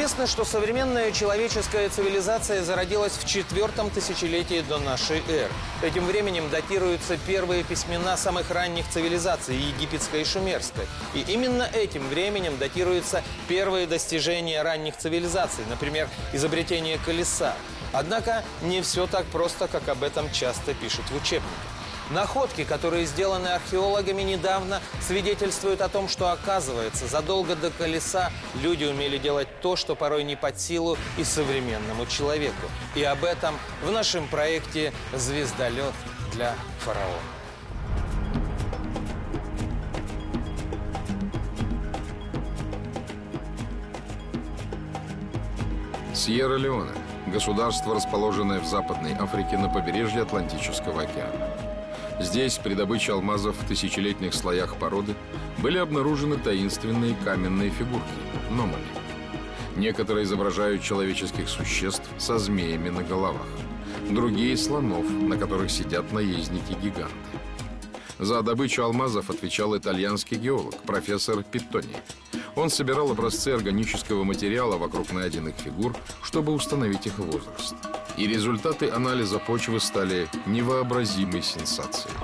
Известно, что современная человеческая цивилизация зародилась в четвертом тысячелетии до нашей эры. Этим временем датируются первые письмена самых ранних цивилизаций – египетской и шумерской. И именно этим временем датируются первые достижения ранних цивилизаций, например, изобретение колеса. Однако не все так просто, как об этом часто пишут в учебниках. Находки, которые сделаны археологами недавно, свидетельствуют о том, что, оказывается, задолго до колеса люди умели делать то, что порой не под силу и современному человеку. И об этом в нашем проекте «Звездолет для фараона». Сьерра-Леоне – государство, расположенное в Западной Африке на побережье Атлантического океана. Здесь, при добыче алмазов в тысячелетних слоях породы, были обнаружены таинственные каменные фигурки – номали. Некоторые изображают человеческих существ со змеями на головах. Другие – слонов, на которых сидят наездники-гиганты. За добычу алмазов отвечал итальянский геолог, профессор Питтони. Он собирал образцы органического материала вокруг найденных фигур, чтобы установить их возраст. И результаты анализа почвы стали невообразимой сенсацией.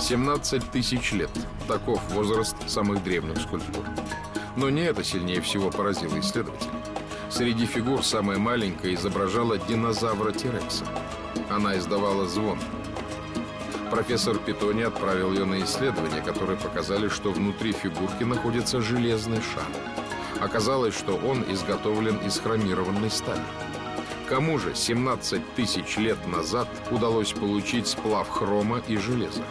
17 тысяч лет – таков возраст самых древних скульптур. Но не это сильнее всего поразило исследователей. Среди фигур самая маленькая изображала динозавра Тирекса. Она издавала звон. Профессор Питони отправил ее на исследования, которые показали, что внутри фигурки находится железный шар. Оказалось, что он изготовлен из хромированной стали. Кому же 17 тысяч лет назад удалось получить сплав хрома и железа?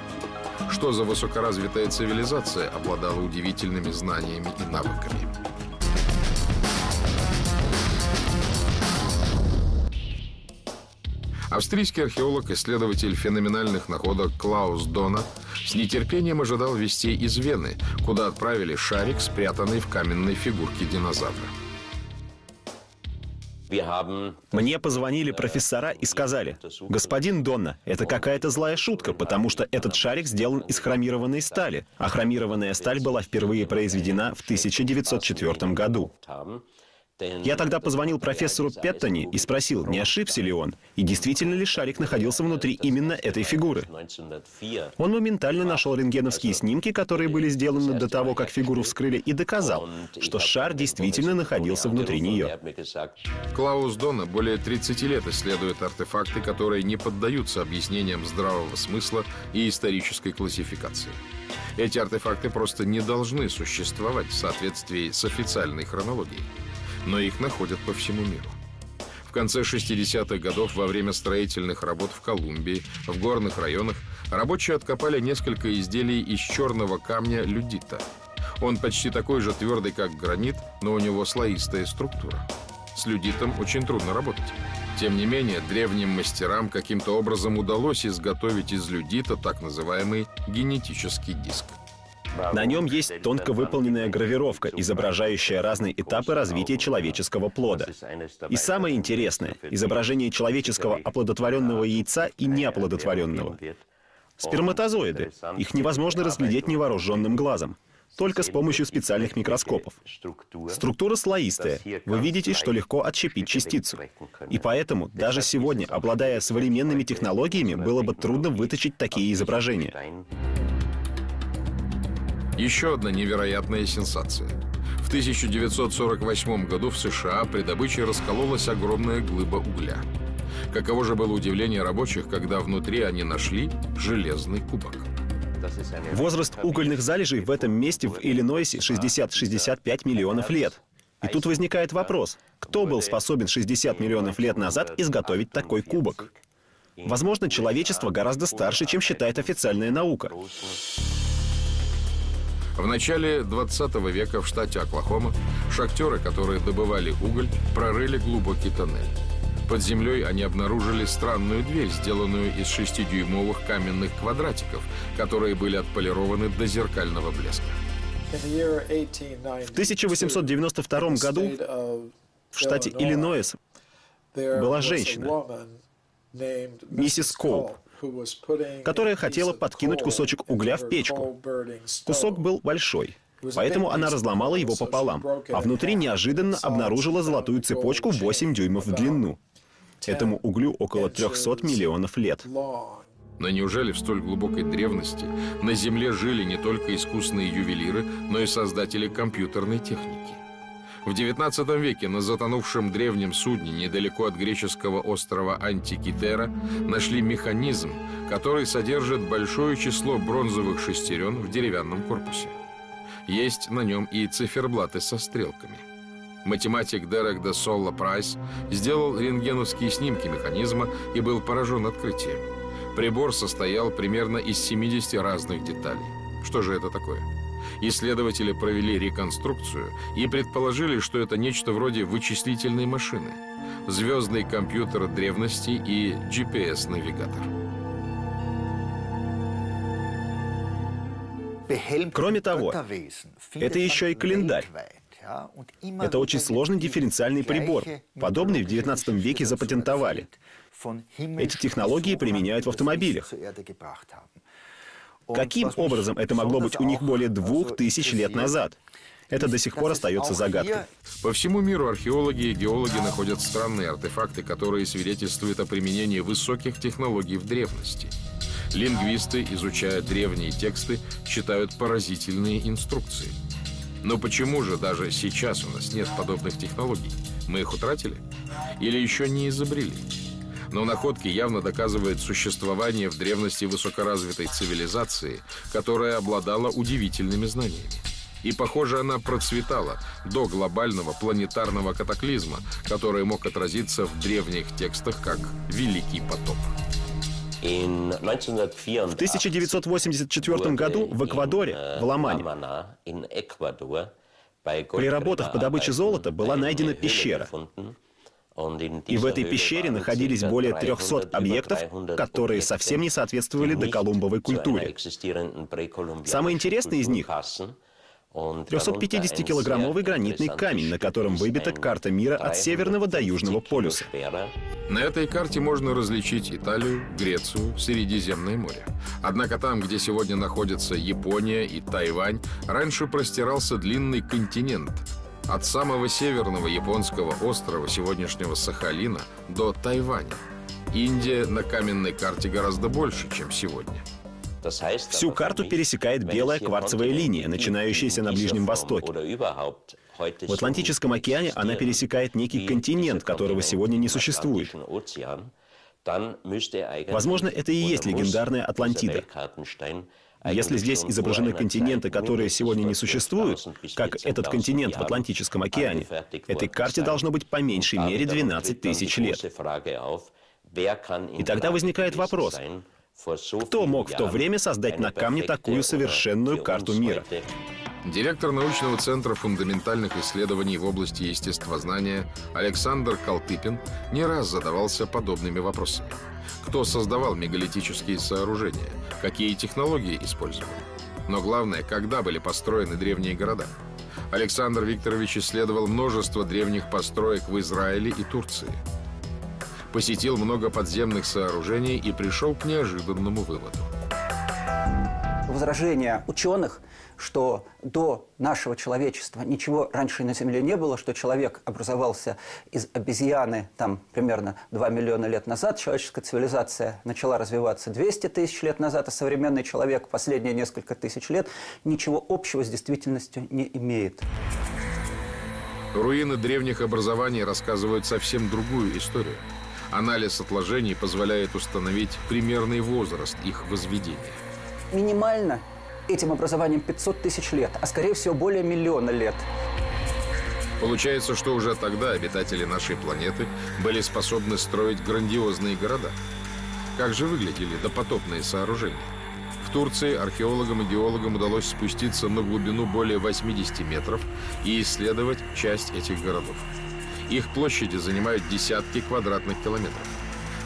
Что за высокоразвитая цивилизация обладала удивительными знаниями и навыками? Австрийский археолог-исследователь феноменальных находок Клаус Дона с нетерпением ожидал вестей из Вены, куда отправили шарик, спрятанный в каменной фигурке динозавра. Мне позвонили профессора и сказали, господин Донна, это какая-то злая шутка, потому что этот шарик сделан из хромированной стали, а хромированная сталь была впервые произведена в 1904 году. Я тогда позвонил профессору Петтони и спросил, не ошибся ли он, и действительно ли шарик находился внутри именно этой фигуры. Он моментально нашел рентгеновские снимки, которые были сделаны до того, как фигуру вскрыли, и доказал, что шар действительно находился внутри нее. Клаус Дона более 30 лет исследует артефакты, которые не поддаются объяснениям здравого смысла и исторической классификации. Эти артефакты просто не должны существовать в соответствии с официальной хронологией но их находят по всему миру. В конце 60-х годов во время строительных работ в Колумбии, в горных районах, рабочие откопали несколько изделий из черного камня людита. Он почти такой же твердый, как гранит, но у него слоистая структура. С людитом очень трудно работать. Тем не менее, древним мастерам каким-то образом удалось изготовить из людита так называемый генетический диск. На нем есть тонко выполненная гравировка, изображающая разные этапы развития человеческого плода. И самое интересное — изображение человеческого оплодотворенного яйца и неоплодотворенного. Сперматозоиды. Их невозможно разглядеть невооруженным глазом только с помощью специальных микроскопов. Структура слоистая. Вы видите, что легко отщепить частицу. И поэтому даже сегодня, обладая современными технологиями, было бы трудно выточить такие изображения. Еще одна невероятная сенсация. В 1948 году в США при добыче раскололась огромная глыба угля. Каково же было удивление рабочих, когда внутри они нашли железный кубок. Возраст угольных залежей в этом месте в Иллинойсе 60-65 миллионов лет. И тут возникает вопрос, кто был способен 60 миллионов лет назад изготовить такой кубок? Возможно, человечество гораздо старше, чем считает официальная наука. В начале 20 века в штате Оклахома шахтеры, которые добывали уголь, прорыли глубокий тоннель. Под землей они обнаружили странную дверь, сделанную из 6-дюймовых каменных квадратиков, которые были отполированы до зеркального блеска. В 1892 году в штате Иллинойс была женщина, миссис Коуп, которая хотела подкинуть кусочек угля в печку. Кусок был большой. Поэтому она разломала его пополам, а внутри неожиданно обнаружила золотую цепочку 8 дюймов в длину. Этому углю около 300 миллионов лет. Но неужели в столь глубокой древности на Земле жили не только искусные ювелиры, но и создатели компьютерной техники? В XIX веке на затонувшем древнем судне недалеко от греческого острова Антикитера нашли механизм, который содержит большое число бронзовых шестерен в деревянном корпусе. Есть на нем и циферблаты со стрелками. Математик Дерек де Солла Прайс сделал рентгеновские снимки механизма и был поражен открытием. Прибор состоял примерно из 70 разных деталей. Что же это такое? Исследователи провели реконструкцию и предположили, что это нечто вроде вычислительной машины, звездный компьютер древности и GPS-навигатор. Кроме того, это еще и календарь. Это очень сложный дифференциальный прибор. Подобный в XIX веке запатентовали. Эти технологии применяют в автомобилях. Каким образом это могло быть у них более двух тысяч лет назад? Это до сих пор остается загадкой. По всему миру археологи и геологи находят странные артефакты, которые свидетельствуют о применении высоких технологий в древности. Лингвисты, изучая древние тексты, читают поразительные инструкции. Но почему же даже сейчас у нас нет подобных технологий? Мы их утратили? Или еще не изобрели? Но находки явно доказывают существование в древности высокоразвитой цивилизации, которая обладала удивительными знаниями. И, похоже, она процветала до глобального планетарного катаклизма, который мог отразиться в древних текстах как «Великий потоп». В 1984 году в Эквадоре, в Ламане, при работах по добыче золота была найдена пещера. И в этой пещере находились более 300 объектов, которые совсем не соответствовали доколумбовой культуре. Самый интересный из них 350-килограммовый гранитный камень, на котором выбита карта мира от Северного до Южного полюса. На этой карте можно различить Италию, Грецию, Средиземное море. Однако там, где сегодня находятся Япония и Тайвань, раньше простирался длинный континент, от самого северного японского острова сегодняшнего Сахалина до Тайваня. Индия на каменной карте гораздо больше, чем сегодня. Всю карту пересекает белая кварцевая линия, начинающаяся на Ближнем Востоке. В Атлантическом океане она пересекает некий континент, которого сегодня не существует. Возможно, это и есть легендарная Атлантида. Если здесь изображены континенты, которые сегодня не существуют, как этот континент в Атлантическом океане, этой карте должно быть по меньшей мере 12 тысяч лет. И тогда возникает вопрос, кто мог в то время создать на камне такую совершенную карту мира? Директор научного центра фундаментальных исследований в области естествознания Александр Калтыпин не раз задавался подобными вопросами. Кто создавал мегалитические сооружения? Какие технологии использовали? Но главное, когда были построены древние города? Александр Викторович исследовал множество древних построек в Израиле и Турции. Посетил много подземных сооружений и пришел к неожиданному выводу. Возражения ученых – что до нашего человечества ничего раньше на Земле не было, что человек образовался из обезьяны там примерно 2 миллиона лет назад, человеческая цивилизация начала развиваться 200 тысяч лет назад, а современный человек последние несколько тысяч лет ничего общего с действительностью не имеет. Руины древних образований рассказывают совсем другую историю. Анализ отложений позволяет установить примерный возраст их возведения. Минимально этим образованием 500 тысяч лет, а скорее всего более миллиона лет. Получается, что уже тогда обитатели нашей планеты были способны строить грандиозные города. Как же выглядели допотопные сооружения? В Турции археологам и геологам удалось спуститься на глубину более 80 метров и исследовать часть этих городов. Их площади занимают десятки квадратных километров.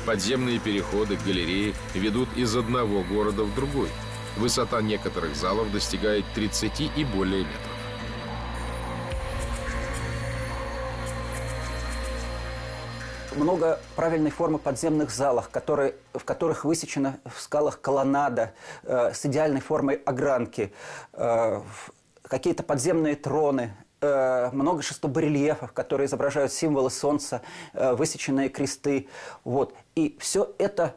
Подземные переходы, галереи ведут из одного города в другой – Высота некоторых залов достигает 30 и более метров. много правильной формы подземных залов, которые, в которых высечена в скалах колоннада э, с идеальной формой огранки. Э, какие-то подземные троны, э, множество барельефов, которые изображают символы солнца, э, высеченные кресты. Вот. И все это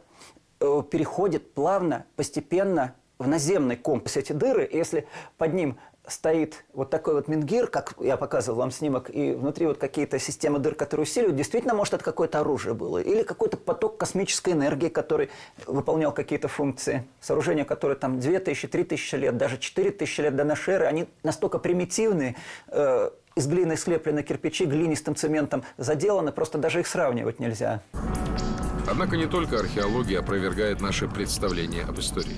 э, переходит плавно, постепенно в наземный комплекс. Эти дыры, если под ним стоит вот такой вот мингир, как я показывал вам снимок, и внутри вот какие-то системы дыр, которые усиливают, действительно, может, это какое-то оружие было. Или какой-то поток космической энергии, который выполнял какие-то функции. Сооружения, которые там 2000, 3000 лет, даже 4000 лет до нашей эры, они настолько примитивные, э, из глины слеплены кирпичи, глинистым цементом заделаны, просто даже их сравнивать нельзя. Однако не только археология опровергает наши представления об истории.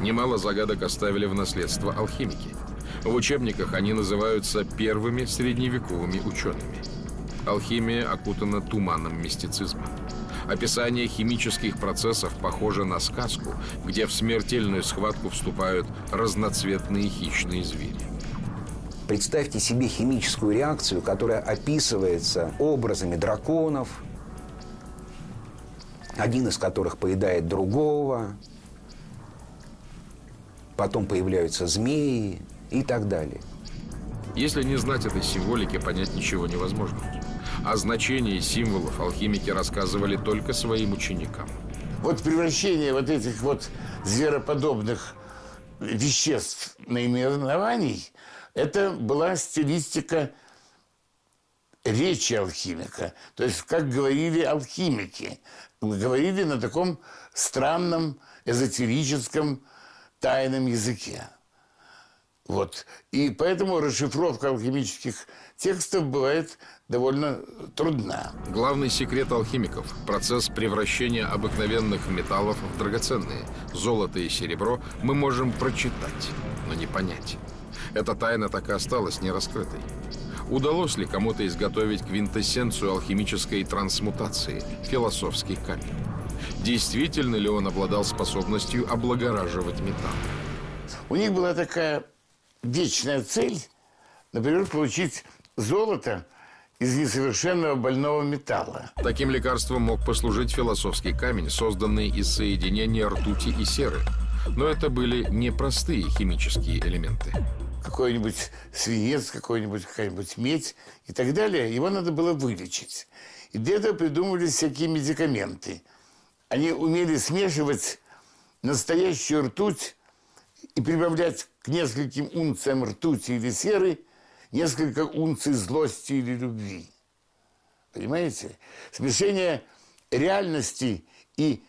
Немало загадок оставили в наследство алхимики – в учебниках они называются первыми средневековыми учеными. Алхимия окутана туманом мистицизма. Описание химических процессов похоже на сказку, где в смертельную схватку вступают разноцветные хищные звери. Представьте себе химическую реакцию, которая описывается образами драконов, один из которых поедает другого, потом появляются змеи, и так далее. Если не знать этой символики, понять ничего невозможно. О значении символов алхимики рассказывали только своим ученикам. Вот превращение вот этих вот звероподобных веществ наименований, это была стилистика речи алхимика. То есть, как говорили алхимики, говорили на таком странном, эзотерическом, тайном языке. Вот. И поэтому расшифровка алхимических текстов бывает довольно трудна. Главный секрет алхимиков – процесс превращения обыкновенных металлов в драгоценные. Золото и серебро мы можем прочитать, но не понять. Эта тайна так и осталась нераскрытой. Удалось ли кому-то изготовить квинтэссенцию алхимической трансмутации – философский камень? Действительно ли он обладал способностью облагораживать металл? У них была такая вечная цель, например, получить золото из несовершенного больного металла. Таким лекарством мог послужить философский камень, созданный из соединения ртути и серы. Но это были непростые химические элементы. Какой-нибудь свинец, какой-нибудь какая-нибудь медь и так далее, его надо было вылечить. И для этого придумывались всякие медикаменты. Они умели смешивать настоящую ртуть и прибавлять к нескольким унциям ртути или серы несколько унций злости или любви. Понимаете? Смешение реальности и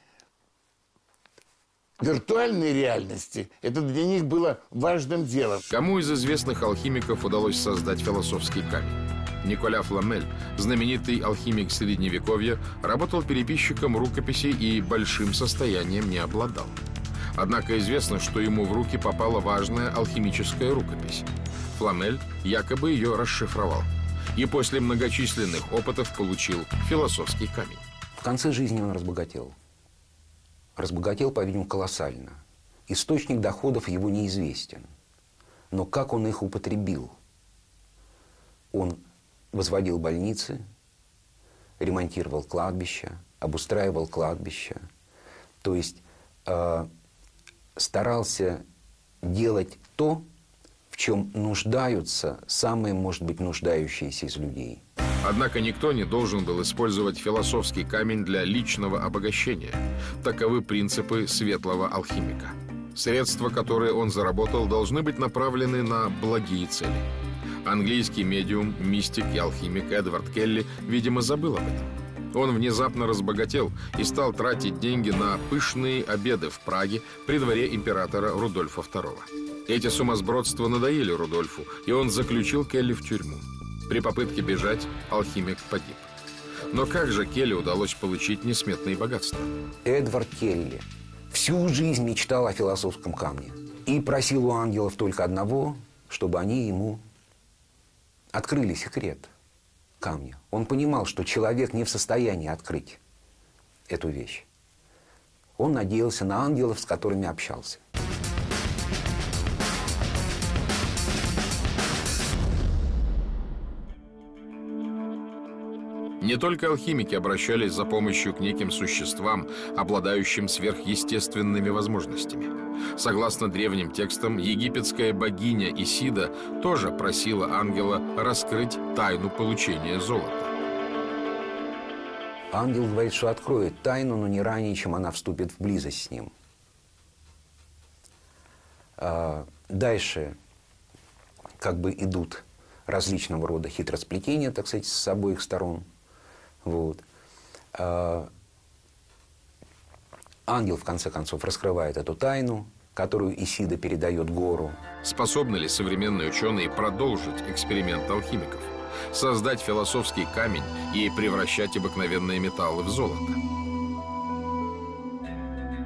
виртуальной реальности, это для них было важным делом. Кому из известных алхимиков удалось создать философский камень? Николя Фламель, знаменитый алхимик Средневековья, работал переписчиком рукописей и большим состоянием не обладал. Однако известно, что ему в руки попала важная алхимическая рукопись. Фламель якобы ее расшифровал. И после многочисленных опытов получил философский камень. В конце жизни он разбогател. Разбогател, по-видимому, колоссально. Источник доходов его неизвестен. Но как он их употребил? Он возводил больницы, ремонтировал кладбища, обустраивал кладбища. То есть э, старался делать то, в чем нуждаются самые, может быть, нуждающиеся из людей. Однако никто не должен был использовать философский камень для личного обогащения. Таковы принципы светлого алхимика. Средства, которые он заработал, должны быть направлены на благие цели. Английский медиум, мистик и алхимик Эдвард Келли, видимо, забыл об этом. Он внезапно разбогател и стал тратить деньги на пышные обеды в Праге при дворе императора Рудольфа II. Эти сумасбродства надоели Рудольфу, и он заключил Келли в тюрьму. При попытке бежать алхимик погиб. Но как же Келли удалось получить несметные богатства? Эдвард Келли всю жизнь мечтал о философском камне и просил у ангелов только одного, чтобы они ему открыли секрет – камня. Он понимал, что человек не в состоянии открыть эту вещь. Он надеялся на ангелов, с которыми общался. Не только алхимики обращались за помощью к неким существам, обладающим сверхъестественными возможностями. Согласно древним текстам, египетская богиня Исида тоже просила ангела раскрыть тайну получения золота. Ангел говорит, что откроет тайну, но не ранее, чем она вступит в близость с ним. А, дальше как бы идут различного рода хитросплетения, так сказать, с обоих сторон. Вот. А, ангел, в конце концов, раскрывает эту тайну, которую Исида передает гору. Способны ли современные ученые продолжить эксперимент алхимиков? Создать философский камень и превращать обыкновенные металлы в золото?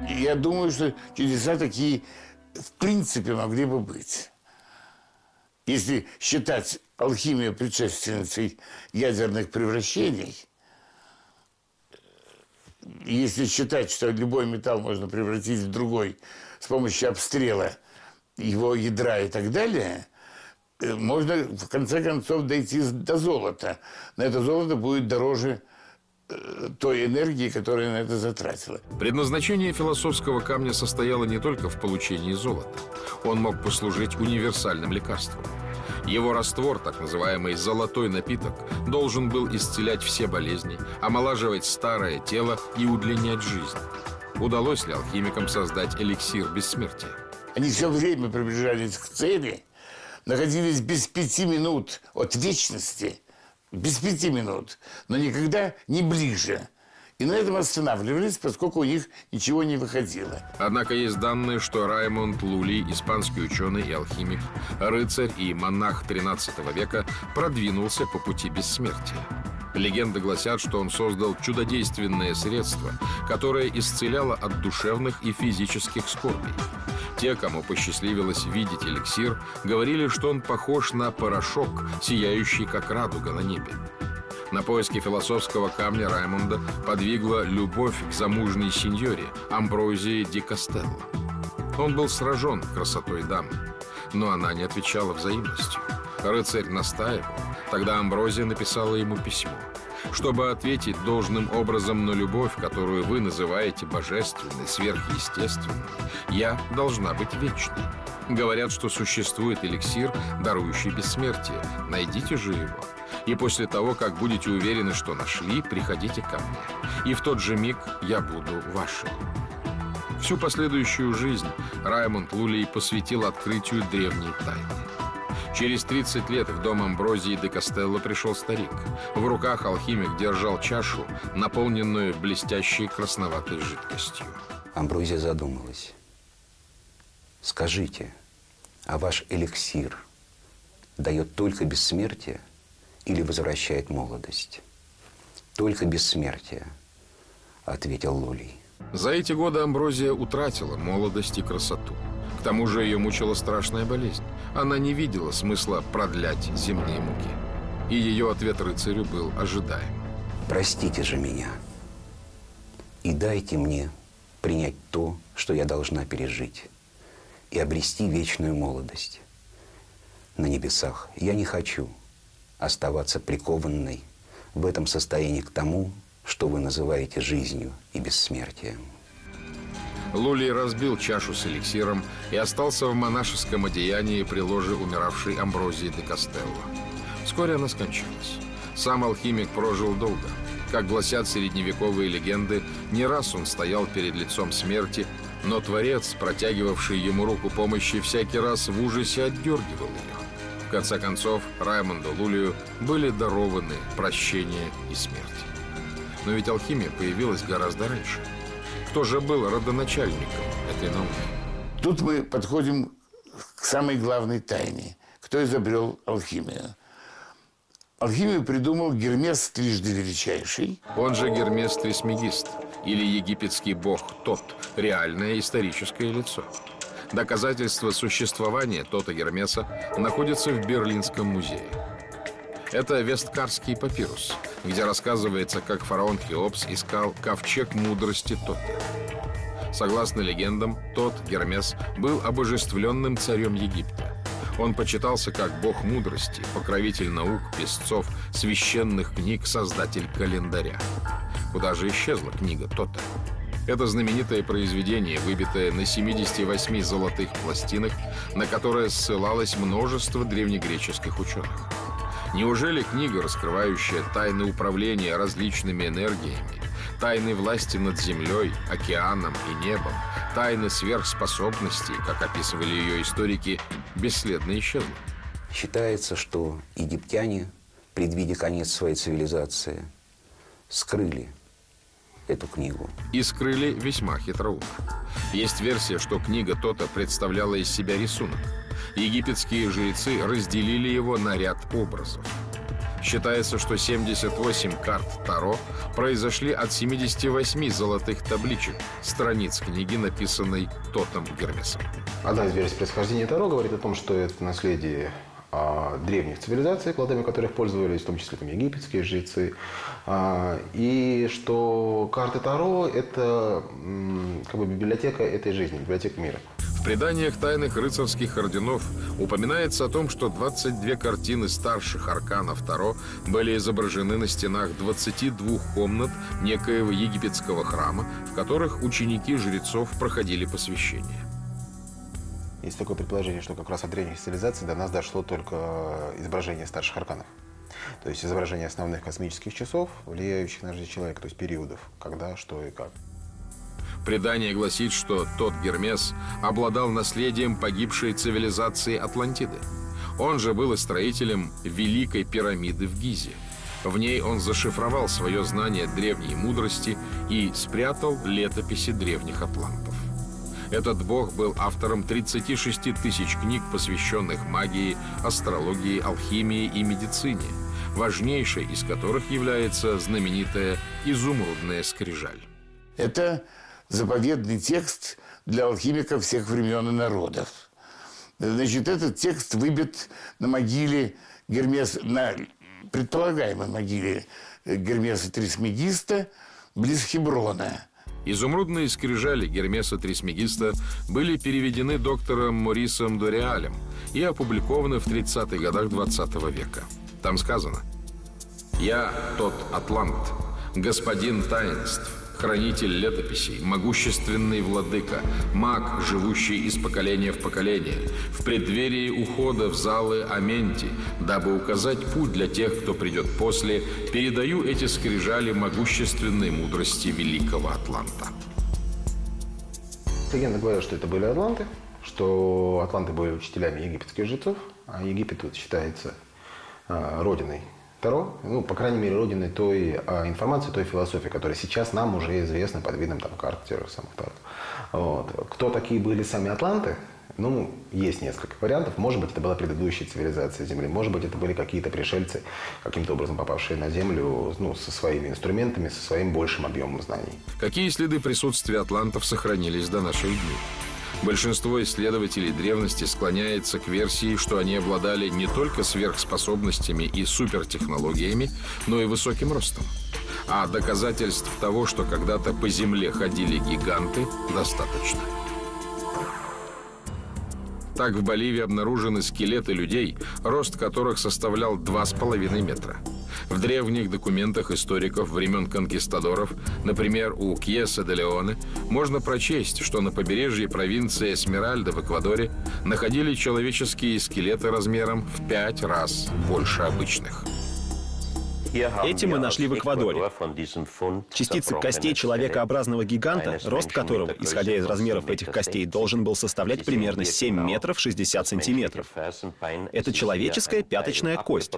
Я думаю, что чудеса такие в принципе могли бы быть. Если считать алхимию предшественницей ядерных превращений, если считать, что любой металл можно превратить в другой с помощью обстрела его ядра и так далее, э, можно в конце концов дойти до золота. Но это золото будет дороже э, той энергии, которая на это затратила. Предназначение философского камня состояло не только в получении золота. Он мог послужить универсальным лекарством. Его раствор, так называемый «золотой напиток», должен был исцелять все болезни, омолаживать старое тело и удлинять жизнь. Удалось ли алхимикам создать эликсир бессмертия? Они все время приближались к цели, находились без пяти минут от вечности, без пяти минут, но никогда не ближе – и на этом останавливались, поскольку у них ничего не выходило. Однако есть данные, что Раймонд Лули, испанский ученый и алхимик, рыцарь и монах XIII века, продвинулся по пути бессмертия. Легенды гласят, что он создал чудодейственное средство, которое исцеляло от душевных и физических скорбей. Те, кому посчастливилось видеть эликсир, говорили, что он похож на порошок, сияющий как радуга на небе. На поиски философского камня Раймонда подвигла любовь к замужней сеньоре Амброзии Ди Костелло. Он был сражен красотой дамы, но она не отвечала взаимностью. Рыцарь настаивал. Тогда Амброзия написала ему письмо. Чтобы ответить должным образом на любовь, которую вы называете божественной, сверхъестественной, я должна быть вечной. Говорят, что существует эликсир, дарующий бессмертие. Найдите же его. И после того, как будете уверены, что нашли, приходите ко мне. И в тот же миг я буду вашим. Всю последующую жизнь Раймонд Лулей посвятил открытию древней тайны. Через 30 лет в дом Амброзии де Костелло пришел старик. В руках алхимик держал чашу, наполненную блестящей красноватой жидкостью. Амброзия задумалась. Скажите, а ваш эликсир дает только бессмертие – или возвращает молодость? Только бессмертие, ответил Лулий. За эти годы Амброзия утратила молодость и красоту. Тому же ее мучила страшная болезнь. Она не видела смысла продлять земные муки. И ее ответ рыцарю был ожидаем. Простите же меня и дайте мне принять то, что я должна пережить, и обрести вечную молодость. На небесах я не хочу – оставаться прикованной в этом состоянии к тому, что вы называете жизнью и бессмертием. Лулий разбил чашу с эликсиром и остался в монашеском одеянии при ложе умиравшей Амброзии де Костелло. Вскоре она скончалась. Сам алхимик прожил долго. Как гласят средневековые легенды, не раз он стоял перед лицом смерти, но Творец, протягивавший ему руку помощи, всякий раз в ужасе отдергивал ее. В конце концов, Раймонду Лулию были дарованы прощение и смерть. Но ведь алхимия появилась гораздо раньше. Кто же был родоначальником этой науки? Тут мы подходим к самой главной тайне. Кто изобрел алхимию? Алхимию придумал Гермес трижды величайший. Он же Гермес Трисмегист, или египетский бог Тот, реальное историческое лицо. Доказательства существования Тота Гермеса находятся в Берлинском музее. Это Весткарский папирус, где рассказывается, как фараон Хеопс искал ковчег мудрости Тота. Согласно легендам, тот, Гермес, был обожествленным царем Египта. Он почитался как бог мудрости, покровитель наук, песцов, священных книг, создатель календаря. Куда же исчезла книга Тота? Это знаменитое произведение, выбитое на 78 золотых пластинах, на которое ссылалось множество древнегреческих ученых. Неужели книга, раскрывающая тайны управления различными энергиями, тайны власти над землей, океаном и небом, тайны сверхспособностей, как описывали ее историки, бесследно исчезла? Считается, что египтяне, предвидя конец своей цивилизации, скрыли эту книгу. И скрыли весьма хитроумно. Есть версия, что книга Тота представляла из себя рисунок. Египетские жрецы разделили его на ряд образов. Считается, что 78 карт Таро произошли от 78 золотых табличек, страниц книги, написанной Тотом Гермесом. Одна из версий происхождения Таро говорит о том, что это наследие а, древних цивилизаций, кладами которых пользовались, в том числе там, египетские жрецы, а, и что карты Таро – это как бы библиотека этой жизни, библиотека мира. Преданиях тайных рыцарских орденов упоминается о том, что 22 картины старших арканов Таро были изображены на стенах 22 комнат некоего египетского храма, в которых ученики жрецов проходили посвящение. Есть такое предположение, что как раз от древних цивилизаций до нас дошло только изображение старших арканов. То есть изображение основных космических часов, влияющих на жизнь человека, то есть периодов, когда, что и как. Предание гласит, что тот Гермес обладал наследием погибшей цивилизации Атлантиды. Он же был и строителем Великой пирамиды в Гизе. В ней он зашифровал свое знание древней мудрости и спрятал летописи древних атлантов. Этот бог был автором 36 тысяч книг, посвященных магии, астрологии, алхимии и медицине, важнейшей из которых является знаменитая «Изумрудная скрижаль». Это заповедный текст для алхимиков всех времен и народов. Значит, этот текст выбит на могиле Гермес, на предполагаемой могиле Гермеса Трисмегиста близ Хеброна – Изумрудные скрижали Гермеса Трисмегиста были переведены доктором Морисом Дориалем и опубликованы в 30-х годах 20 века. Там сказано «Я тот Атлант, господин таинств, хранитель летописей, могущественный владыка, маг, живущий из поколения в поколение, в преддверии ухода в залы Аменти, дабы указать путь для тех, кто придет после, передаю эти скрижали могущественной мудрости великого Атланта. Легенда говорят, что это были атланты, что атланты были учителями египетских жрецов, а Египет считается а, родиной Таро, ну, по крайней мере, родиной той а, информации, той философии, которая сейчас нам уже известна под видом там, карт тех самых Таро. Вот. Кто такие были сами атланты? Ну, есть несколько вариантов. Может быть, это была предыдущая цивилизация Земли. Может быть, это были какие-то пришельцы, каким-то образом попавшие на Землю ну, со своими инструментами, со своим большим объемом знаний. Какие следы присутствия атлантов сохранились до наших дней? Большинство исследователей древности склоняется к версии, что они обладали не только сверхспособностями и супертехнологиями, но и высоким ростом. А доказательств того, что когда-то по Земле ходили гиганты, достаточно. Так в Боливии обнаружены скелеты людей, рост которых составлял 2,5 метра. В древних документах историков времен конкистадоров, например, у Кьеса де Леоне, можно прочесть, что на побережье провинции Эсмеральда в Эквадоре находили человеческие скелеты размером в пять раз больше обычных. Эти мы нашли в Эквадоре. Частицы костей человекообразного гиганта, рост которого, исходя из размеров этих костей, должен был составлять примерно 7 метров 60 сантиметров. Это человеческая пяточная кость.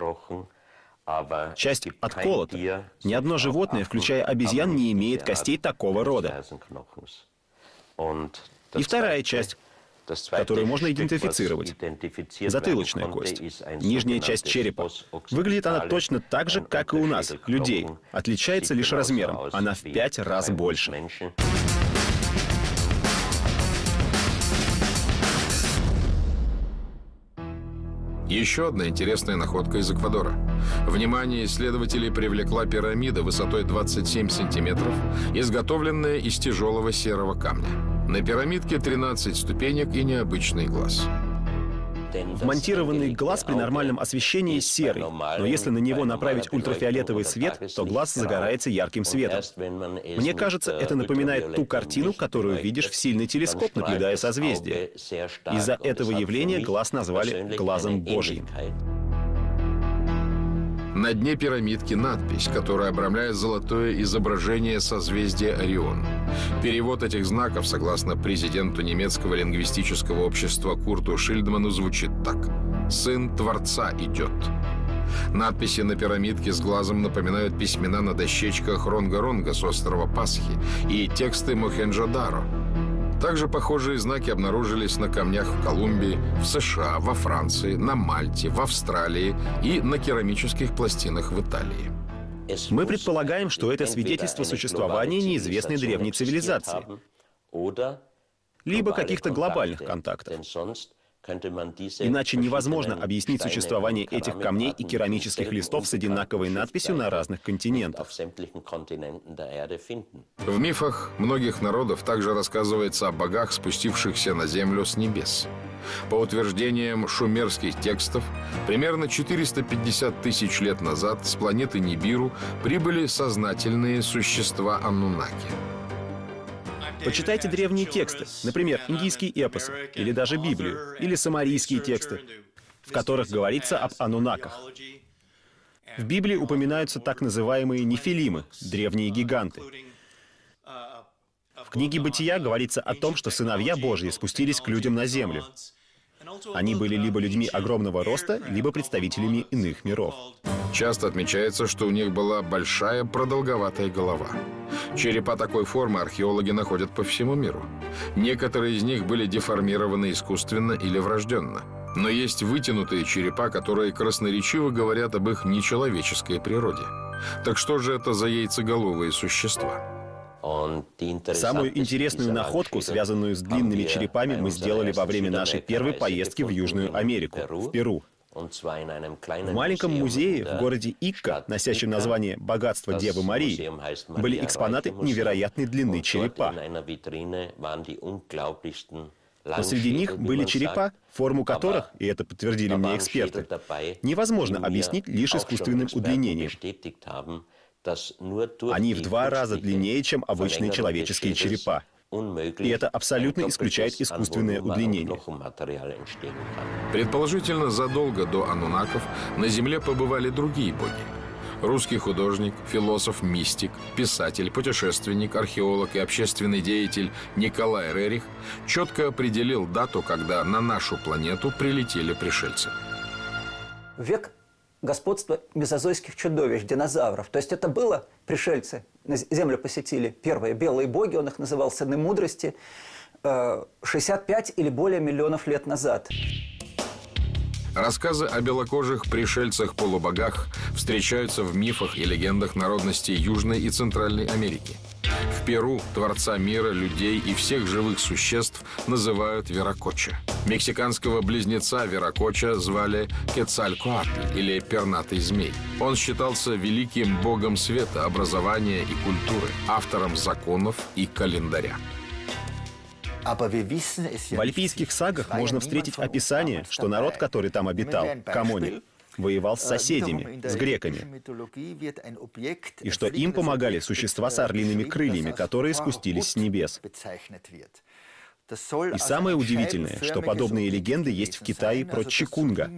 Часть отколота. Ни одно животное, включая обезьян, не имеет костей такого рода. И вторая часть которую можно идентифицировать. Затылочная кость. Нижняя часть черепа. Выглядит она точно так же, как и у нас, людей. Отличается лишь размером. Она в пять раз больше. Еще одна интересная находка из Эквадора. Внимание исследователей привлекла пирамида высотой 27 сантиметров, изготовленная из тяжелого серого камня. На пирамидке 13 ступенек и необычный глаз. Вмонтированный глаз при нормальном освещении серый, но если на него направить ультрафиолетовый свет, то глаз загорается ярким светом. Мне кажется, это напоминает ту картину, которую видишь в сильный телескоп, наблюдая созвездие. Из-за этого явления глаз назвали «глазом Божьим». На дне пирамидки надпись, которая обрамляет золотое изображение созвездия Орион. Перевод этих знаков, согласно президенту немецкого лингвистического общества Курту Шильдману, звучит так. «Сын Творца идет». Надписи на пирамидке с глазом напоминают письмена на дощечках Ронга-Ронга с острова Пасхи и тексты Мохенджо-Даро, также похожие знаки обнаружились на камнях в Колумбии, в США, во Франции, на Мальте, в Австралии и на керамических пластинах в Италии. Мы предполагаем, что это свидетельство существования неизвестной древней цивилизации, либо каких-то глобальных контактов. Иначе невозможно объяснить существование этих камней и керамических листов с одинаковой надписью на разных континентах. В мифах многих народов также рассказывается о богах, спустившихся на землю с небес. По утверждениям шумерских текстов, примерно 450 тысяч лет назад с планеты Нибиру прибыли сознательные существа Аннунаки. Почитайте древние тексты, например, индийские эпосы, или даже Библию, или самарийские тексты, в которых говорится об анунаках. В Библии упоминаются так называемые нефилимы, древние гиганты. В книге «Бытия» говорится о том, что сыновья Божьи спустились к людям на землю. Они были либо людьми огромного роста, либо представителями иных миров. Часто отмечается, что у них была большая продолговатая голова. Черепа такой формы археологи находят по всему миру. Некоторые из них были деформированы искусственно или врожденно. Но есть вытянутые черепа, которые красноречиво говорят об их нечеловеческой природе. Так что же это за яйцеголовые существа? Самую интересную находку, связанную с длинными черепами, мы сделали во время нашей первой поездки в Южную Америку, в Перу. В маленьком музее в городе Икка, носящем название «Богатство Девы Марии», были экспонаты невероятной длины черепа. Но среди них были черепа, форму которых, и это подтвердили мне эксперты, невозможно объяснить лишь искусственным удлинением. Они в два раза длиннее, чем обычные человеческие черепа. И это абсолютно исключает искусственное удлинение. Предположительно, задолго до анунаков на Земле побывали другие боги. Русский художник, философ, мистик, писатель, путешественник, археолог и общественный деятель Николай Рерих четко определил дату, когда на нашу планету прилетели пришельцы. Век господства мезозойских чудовищ, динозавров. То есть это было, пришельцы на Землю посетили, первые белые боги, он их называл сыны мудрости, 65 э, или более миллионов лет назад. Рассказы о белокожих пришельцах-полубогах встречаются в мифах и легендах народностей Южной и Центральной Америки. В Перу Творца мира, людей и всех живых существ называют Веракоча. Мексиканского близнеца Веракоча звали Кецалькоатль или Пернатый змей. Он считался великим богом света, образования и культуры, автором законов и календаря. В альпийских сагах можно встретить описание, что народ, который там обитал, Камони, воевал с соседями, с греками, и что им помогали существа с орлиными крыльями, которые спустились с небес. И самое удивительное, что подобные легенды есть в Китае про Чикунга.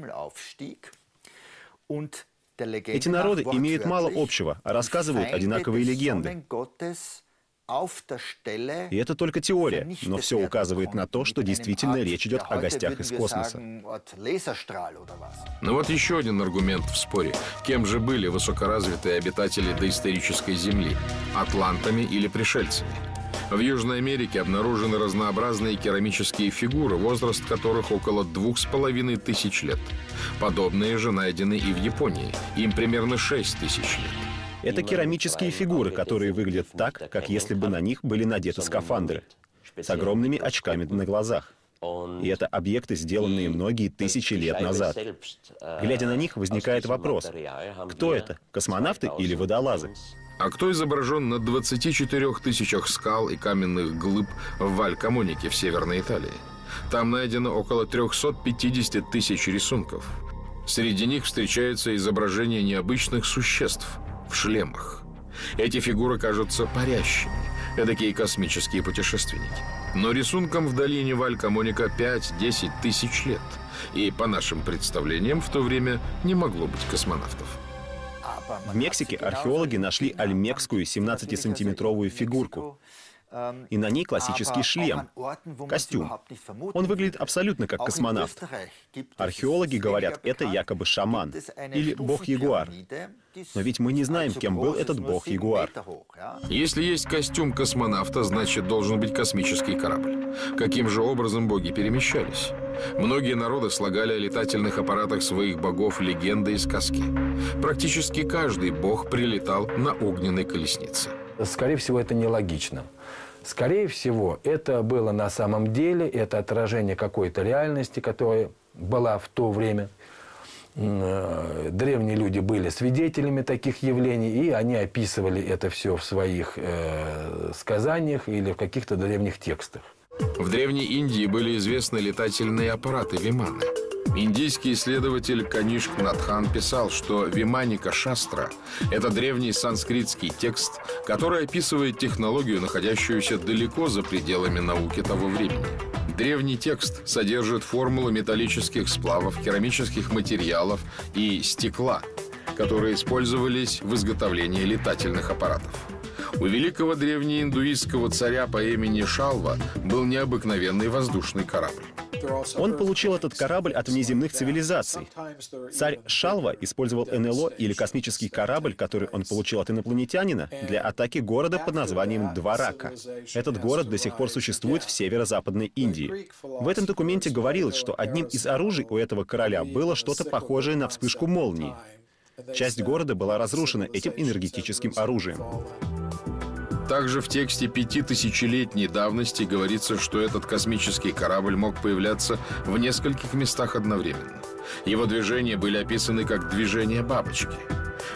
Эти народы имеют мало общего, а рассказывают одинаковые легенды. И это только теория, но все указывает на то, что действительно речь идет о гостях из космоса. Но вот еще один аргумент в споре. Кем же были высокоразвитые обитатели доисторической Земли? Атлантами или пришельцами? В Южной Америке обнаружены разнообразные керамические фигуры, возраст которых около двух с половиной тысяч лет. Подобные же найдены и в Японии. Им примерно шесть тысяч лет. Это керамические фигуры, которые выглядят так, как если бы на них были надеты скафандры, с огромными очками на глазах. И это объекты, сделанные многие тысячи лет назад. Глядя на них, возникает вопрос, кто это, космонавты или водолазы? А кто изображен на 24 тысячах скал и каменных глыб в Валь-Камонике в Северной Италии? Там найдено около 350 тысяч рисунков. Среди них встречаются изображения необычных существ в шлемах. Эти фигуры кажутся парящими, эдакие космические путешественники. Но рисункам в долине Валь-Камоника 5-10 тысяч лет. И, по нашим представлениям, в то время не могло быть космонавтов. В Мексике археологи нашли альмекскую 17-сантиметровую фигурку. И на ней классический шлем, костюм. Он выглядит абсолютно как космонавт. Археологи говорят, это якобы шаман или бог-ягуар. Но ведь мы не знаем, кем был этот бог-ягуар. Если есть костюм космонавта, значит, должен быть космический корабль. Каким же образом боги перемещались? Многие народы слагали о летательных аппаратах своих богов легенды и сказки. Практически каждый бог прилетал на огненной колеснице. Скорее всего, это нелогично. Скорее всего, это было на самом деле, это отражение какой-то реальности, которая была в то время. Э, древние люди были свидетелями таких явлений, и они описывали это все в своих э, сказаниях или в каких-то древних текстах. В Древней Индии были известны летательные аппараты Виманы – Индийский исследователь Канишк Надхан писал, что Виманика Шастра – это древний санскритский текст, который описывает технологию, находящуюся далеко за пределами науки того времени. Древний текст содержит формулы металлических сплавов, керамических материалов и стекла, которые использовались в изготовлении летательных аппаратов. У великого древнеиндуистского царя по имени Шалва был необыкновенный воздушный корабль. Он получил этот корабль от внеземных цивилизаций. Царь Шалва использовал НЛО или космический корабль, который он получил от инопланетянина, для атаки города под названием Дварака. Этот город до сих пор существует в северо-западной Индии. В этом документе говорилось, что одним из оружий у этого короля было что-то похожее на вспышку молнии. Часть города была разрушена этим энергетическим оружием. Также в тексте пятитысячелетней давности говорится, что этот космический корабль мог появляться в нескольких местах одновременно. Его движения были описаны как движение бабочки.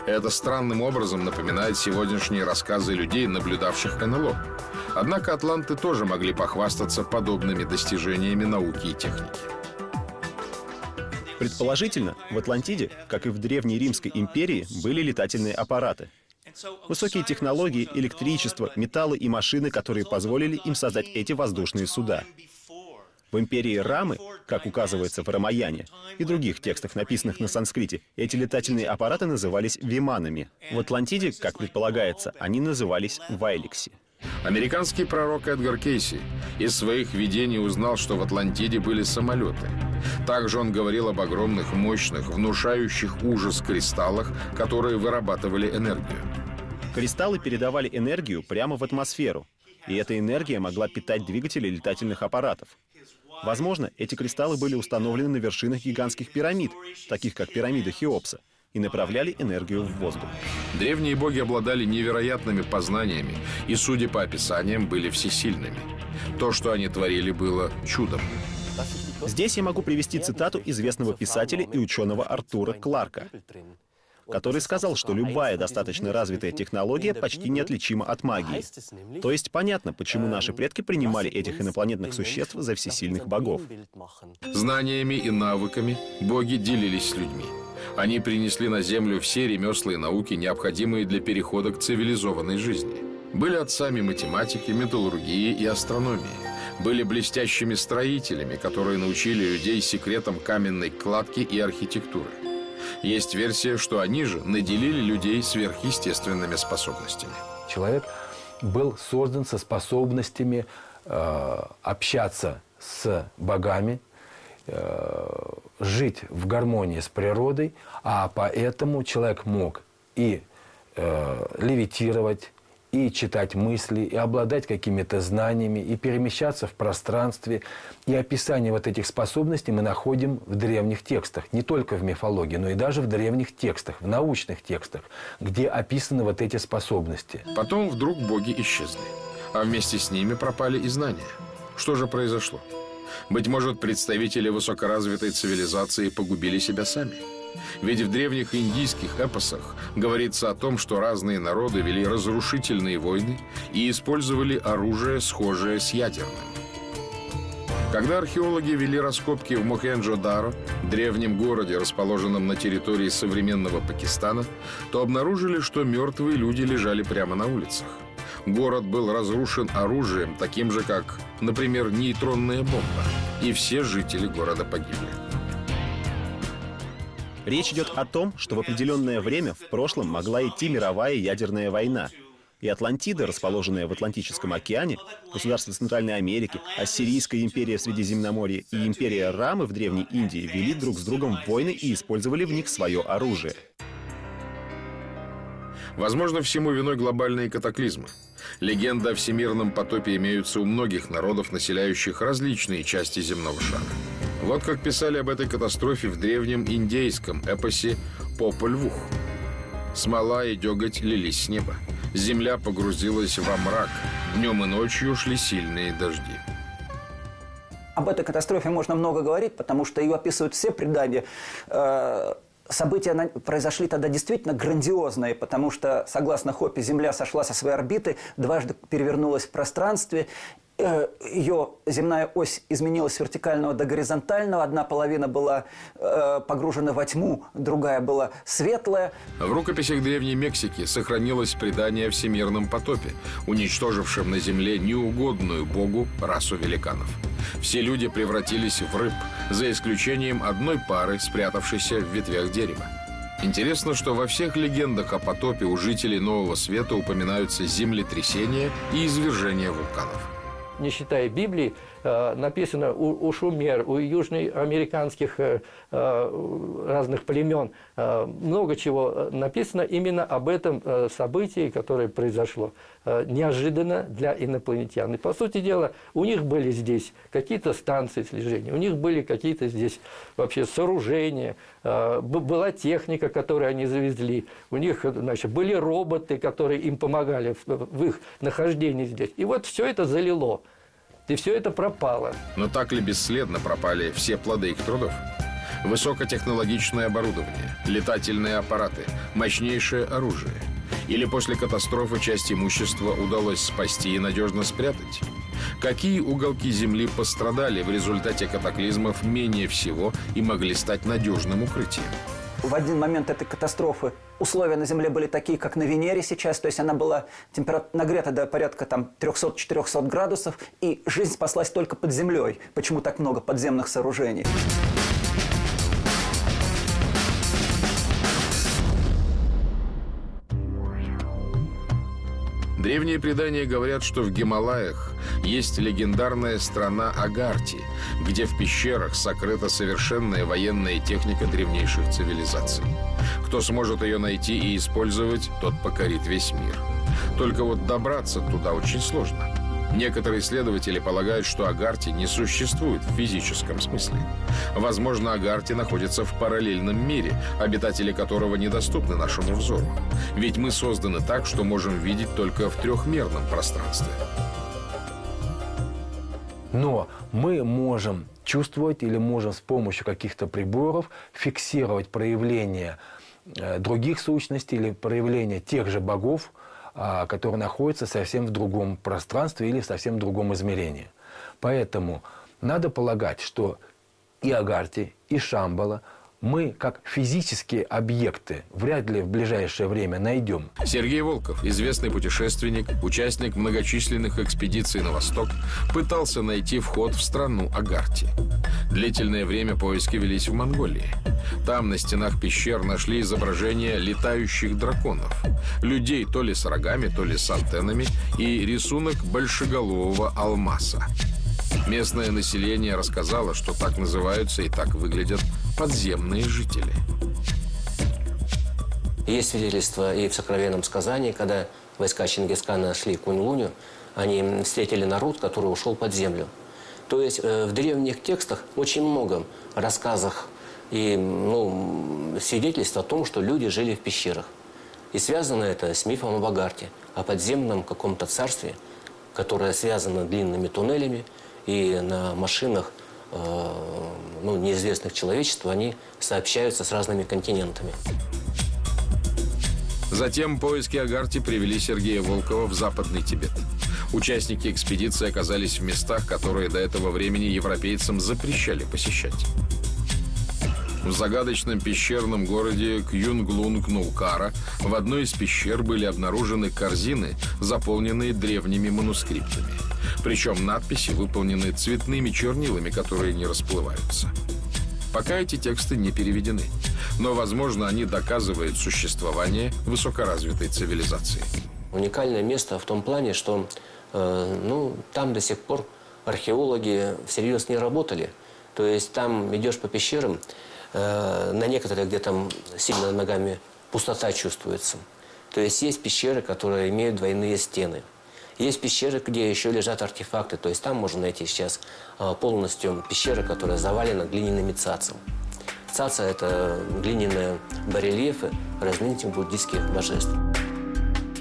Это странным образом напоминает сегодняшние рассказы людей, наблюдавших НЛО. Однако атланты тоже могли похвастаться подобными достижениями науки и техники. Предположительно, в Атлантиде, как и в Древней Римской империи, были летательные аппараты – Высокие технологии, электричество, металлы и машины, которые позволили им создать эти воздушные суда. В империи Рамы, как указывается в Рамаяне и других текстах, написанных на санскрите, эти летательные аппараты назывались виманами. В Атлантиде, как предполагается, они назывались вайликси. Американский пророк Эдгар Кейси из своих видений узнал, что в Атлантиде были самолеты. Также он говорил об огромных, мощных, внушающих ужас кристаллах, которые вырабатывали энергию. Кристаллы передавали энергию прямо в атмосферу, и эта энергия могла питать двигатели летательных аппаратов. Возможно, эти кристаллы были установлены на вершинах гигантских пирамид, таких как пирамида Хеопса, и направляли энергию в воздух. Древние боги обладали невероятными познаниями и, судя по описаниям, были всесильными. То, что они творили, было чудом. Здесь я могу привести цитату известного писателя и ученого Артура Кларка который сказал, что любая достаточно развитая технология почти неотличима от магии. То есть понятно, почему наши предки принимали этих инопланетных существ за всесильных богов. Знаниями и навыками боги делились с людьми. Они принесли на Землю все ремесла и науки, необходимые для перехода к цивилизованной жизни. Были отцами математики, металлургии и астрономии. Были блестящими строителями, которые научили людей секретам каменной кладки и архитектуры. Есть версия, что они же наделили людей сверхъестественными способностями. Человек был создан со способностями э, общаться с богами, э, жить в гармонии с природой, а поэтому человек мог и э, левитировать, и читать мысли, и обладать какими-то знаниями, и перемещаться в пространстве. И описание вот этих способностей мы находим в древних текстах, не только в мифологии, но и даже в древних текстах, в научных текстах, где описаны вот эти способности. Потом вдруг боги исчезли, а вместе с ними пропали и знания. Что же произошло? Быть может, представители высокоразвитой цивилизации погубили себя сами? Ведь в древних индийских эпосах говорится о том, что разные народы вели разрушительные войны и использовали оружие, схожее с ядерным. Когда археологи вели раскопки в Мохенджо-Даро, древнем городе, расположенном на территории современного Пакистана, то обнаружили, что мертвые люди лежали прямо на улицах. Город был разрушен оружием, таким же, как, например, нейтронная бомба. И все жители города погибли. Речь идет о том, что в определенное время в прошлом могла идти мировая ядерная война. И Атлантида, расположенная в Атлантическом океане, государство Центральной Америки, Ассирийская империя в Средиземноморье и империя Рамы в Древней Индии вели друг с другом войны и использовали в них свое оружие. Возможно, всему виной глобальные катаклизмы. Легенды о всемирном потопе имеются у многих народов, населяющих различные части земного шара. Вот как писали об этой катастрофе в древнем индейском эпосе «Пополь Вух». Смола и деготь лились с неба. Земля погрузилась во мрак. Днем и ночью шли сильные дожди. Об этой катастрофе можно много говорить, потому что ее описывают все предания. События произошли тогда действительно грандиозные, потому что, согласно Хопе, Земля сошла со своей орбиты, дважды перевернулась в пространстве, ее земная ось изменилась с вертикального до горизонтального. Одна половина была э, погружена во тьму, другая была светлая. В рукописях Древней Мексики сохранилось предание о всемирном потопе, уничтожившем на Земле неугодную Богу расу великанов. Все люди превратились в рыб, за исключением одной пары, спрятавшейся в ветвях дерева. Интересно, что во всех легендах о потопе у жителей Нового Света упоминаются землетрясения и извержения вулканов не считая Библии, написано у, у шумер, у южноамериканских э, э, разных племен, много чего написано именно об этом событии, которое произошло неожиданно для инопланетян. И, по сути дела, у них были здесь какие-то станции слежения, у них были какие-то здесь вообще сооружения, была техника, которую они завезли, у них значит, были роботы, которые им помогали в их нахождении здесь. И вот все это залило и все это пропало. Но так ли бесследно пропали все плоды их трудов? Высокотехнологичное оборудование, летательные аппараты, мощнейшее оружие. Или после катастрофы часть имущества удалось спасти и надежно спрятать? Какие уголки Земли пострадали в результате катаклизмов менее всего и могли стать надежным укрытием? В один момент этой катастрофы условия на Земле были такие, как на Венере сейчас, то есть она была нагрета до порядка там 300-400 градусов, и жизнь спаслась только под землей. Почему так много подземных сооружений? Древние предания говорят, что в Гималаях есть легендарная страна Агарти, где в пещерах сокрыта совершенная военная техника древнейших цивилизаций. Кто сможет ее найти и использовать, тот покорит весь мир. Только вот добраться туда очень сложно. Некоторые исследователи полагают, что Агарти не существует в физическом смысле. Возможно, Агарти находится в параллельном мире, обитатели которого недоступны нашему взору. Ведь мы созданы так, что можем видеть только в трехмерном пространстве. Но мы можем чувствовать или можем с помощью каких-то приборов фиксировать проявление э, других сущностей или проявление тех же богов, который находится совсем в другом пространстве или в совсем другом измерении. Поэтому надо полагать, что и Агарти, и Шамбала – мы, как физические объекты, вряд ли в ближайшее время найдем. Сергей Волков, известный путешественник, участник многочисленных экспедиций на восток, пытался найти вход в страну Агарти. Длительное время поиски велись в Монголии. Там на стенах пещер нашли изображения летающих драконов. Людей то ли с рогами, то ли с антеннами и рисунок большеголового алмаза. Местное население рассказало, что так называются и так выглядят подземные жители. Есть свидетельство и в сокровенном сказании, когда войска Чингисхана шли к Кунь-Луню, они встретили народ, который ушел под землю. То есть э, в древних текстах очень много рассказах и ну, свидетельств о том, что люди жили в пещерах. И связано это с мифом об Агарте, о подземном каком-то царстве, которое связано длинными туннелями и на машинах – Э, ну, неизвестных человечеству, они сообщаются с разными континентами. Затем поиски Агарти привели Сергея Волкова в Западный Тибет. Участники экспедиции оказались в местах, которые до этого времени европейцам запрещали посещать. В загадочном пещерном городе Кюнглунг-Нулкара в одной из пещер были обнаружены корзины, заполненные древними манускриптами. Причем надписи выполнены цветными чернилами, которые не расплываются. Пока эти тексты не переведены. Но, возможно, они доказывают существование высокоразвитой цивилизации. Уникальное место в том плане, что э, ну, там до сих пор археологи всерьез не работали. То есть там идешь по пещерам, Э, на некоторых, где там сильно ногами пустота чувствуется. То есть есть пещеры, которые имеют двойные стены. Есть пещеры, где еще лежат артефакты. То есть там можно найти сейчас э, полностью пещеры, которые завалены глиняными цацем. Цаца – это глиняные барельефы разных буддийских божеств.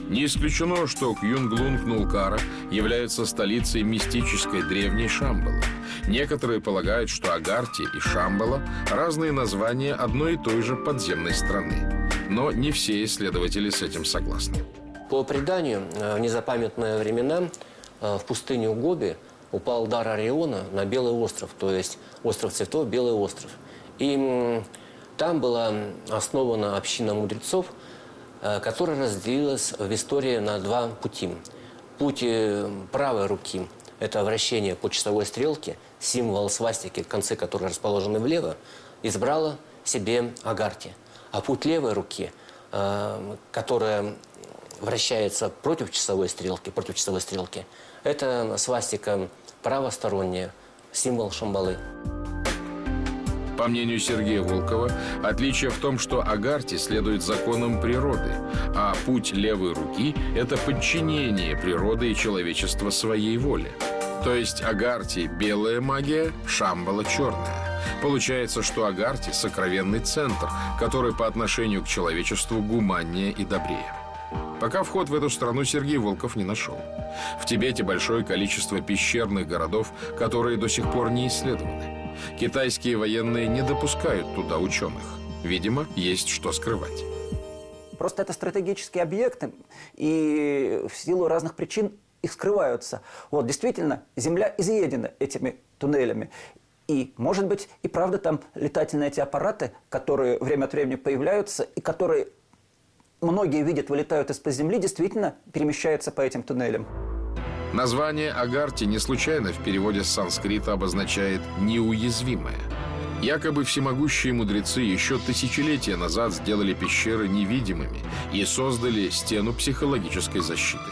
Не исключено, что Кюнглунг Нулкара является столицей мистической древней Шамбалы. Некоторые полагают, что Агарти и Шамбала – разные названия одной и той же подземной страны. Но не все исследователи с этим согласны. По преданию, э, в незапамятные времена э, в пустыню Гоби упал дар Ориона на Белый остров, то есть остров цветов – Белый остров. И там была основана община мудрецов – Э, которая разделилась в истории на два пути. Путь э, правой руки – это вращение по часовой стрелке, символ свастики, концы которой расположены влево, избрала себе Агарти. А путь левой руки, э, которая вращается против часовой стрелки, против часовой стрелки, это свастика правосторонняя, символ Шамбалы. По мнению Сергея Волкова, отличие в том, что Агарти следует законам природы, а путь левой руки – это подчинение природы и человечества своей воле. То есть Агарти – белая магия, Шамбала – черная. Получается, что Агарти – сокровенный центр, который по отношению к человечеству гуманнее и добрее. Пока вход в эту страну Сергей Волков не нашел. В Тибете большое количество пещерных городов, которые до сих пор не исследованы. Китайские военные не допускают туда ученых. Видимо, есть что скрывать. Просто это стратегические объекты, и в силу разных причин их скрываются. Вот, действительно, Земля изъедена этими туннелями. И, может быть, и правда там летательные эти аппараты, которые время от времени появляются, и которые многие видят, вылетают из-под земли, действительно перемещаются по этим туннелям. Название Агарти не случайно в переводе с санскрита обозначает «неуязвимое». Якобы всемогущие мудрецы еще тысячелетия назад сделали пещеры невидимыми и создали стену психологической защиты.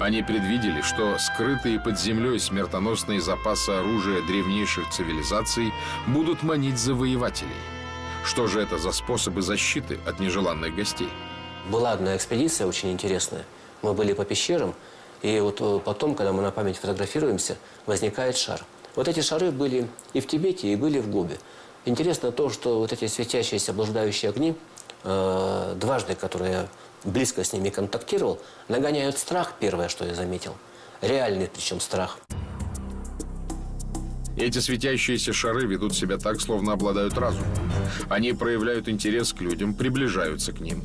Они предвидели, что скрытые под землей смертоносные запасы оружия древнейших цивилизаций будут манить завоевателей. Что же это за способы защиты от нежеланных гостей? Была одна экспедиция очень интересная. Мы были по пещерам, и вот э, потом, когда мы на память фотографируемся, возникает шар. Вот эти шары были и в Тибете, и были в Губе. Интересно то, что вот эти светящиеся блуждающие огни, э, дважды, которые я близко с ними контактировал, нагоняют страх, первое, что я заметил. Реальный причем страх. Эти светящиеся шары ведут себя так, словно обладают разумом. Они проявляют интерес к людям, приближаются к ним.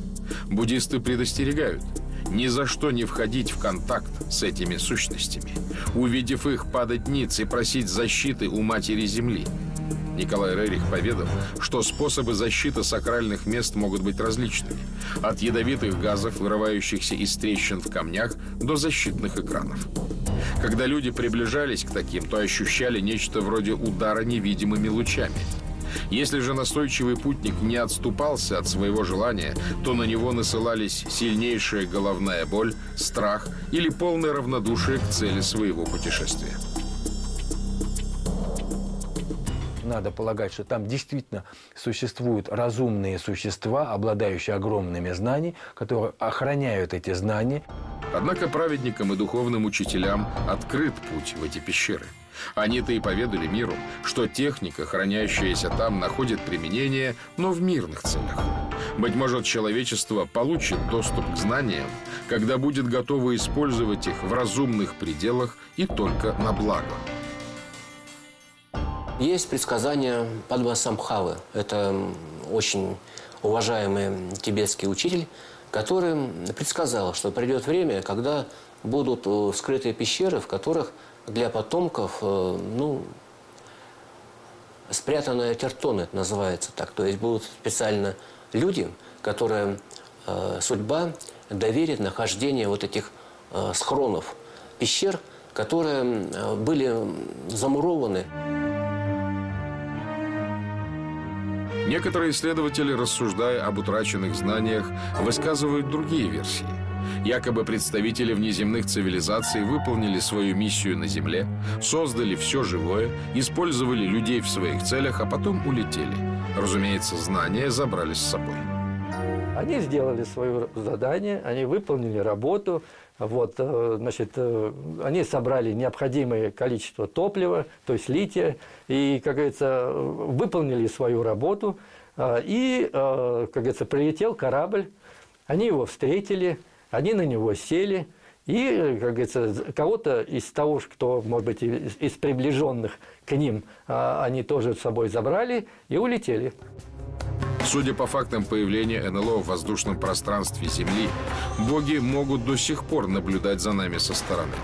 Буддисты предостерегают – ни за что не входить в контакт с этими сущностями, увидев их падать ниц и просить защиты у Матери Земли. Николай Рерих поведал, что способы защиты сакральных мест могут быть различными. От ядовитых газов, вырывающихся из трещин в камнях, до защитных экранов. Когда люди приближались к таким, то ощущали нечто вроде удара невидимыми лучами – если же настойчивый путник не отступался от своего желания, то на него насылались сильнейшая головная боль, страх или полное равнодушие к цели своего путешествия. Надо полагать, что там действительно существуют разумные существа, обладающие огромными знаниями, которые охраняют эти знания. Однако праведникам и духовным учителям открыт путь в эти пещеры – они-то и поведали миру, что техника, хранящаяся там, находит применение, но в мирных целях. Быть может, человечество получит доступ к знаниям, когда будет готово использовать их в разумных пределах и только на благо. Есть предсказание Падма Самхавы. Это очень уважаемый тибетский учитель, который предсказал, что придет время, когда будут э, скрытые пещеры, в которых для потомков, э, ну, спрятанная тертон, это называется так. То есть будут специально люди, которым э, судьба доверит нахождение вот этих э, схронов, пещер, которые были замурованы. Некоторые исследователи, рассуждая об утраченных знаниях, высказывают другие версии. Якобы представители внеземных цивилизаций выполнили свою миссию на Земле, создали все живое, использовали людей в своих целях, а потом улетели. Разумеется, знания забрали с собой. Они сделали свое задание, они выполнили работу, вот, э, значит, э, они собрали необходимое количество топлива, то есть лития, и, как говорится, выполнили свою работу, э, и, как говорится, прилетел корабль, они его встретили, они на него сели, и, как говорится, кого-то из того, кто, может быть, из, из приближенных к ним, они тоже с собой забрали и улетели. Судя по фактам появления НЛО в воздушном пространстве Земли, боги могут до сих пор наблюдать за нами со стороны.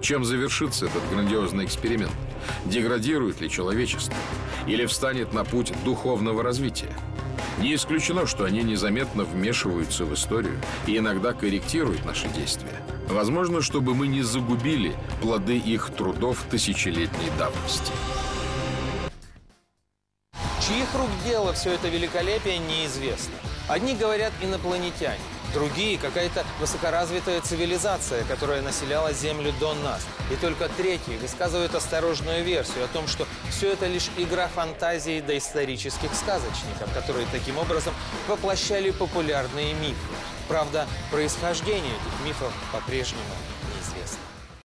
Чем завершится этот грандиозный эксперимент? Деградирует ли человечество? Или встанет на путь духовного развития? Не исключено, что они незаметно вмешиваются в историю и иногда корректируют наши действия. Возможно, чтобы мы не загубили плоды их трудов тысячелетней давности. Чьих рук дело все это великолепие, неизвестно. Одни говорят инопланетяне, другие – какая-то высокоразвитая цивилизация, которая населяла Землю до нас. И только третьи высказывают осторожную версию о том, что все это лишь игра фантазии доисторических сказочников, которые таким образом воплощали популярные мифы. Правда, происхождение этих мифов по-прежнему